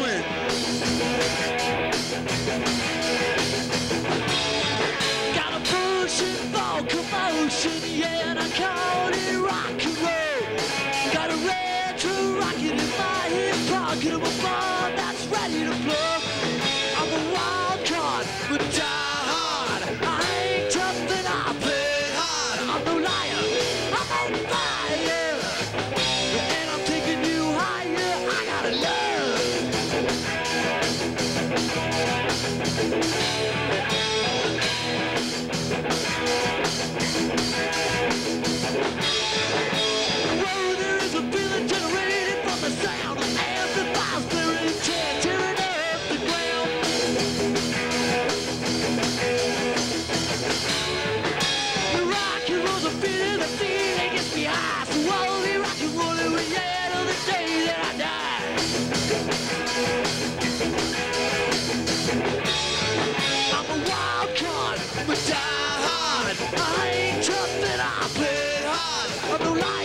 do it. God, I'm no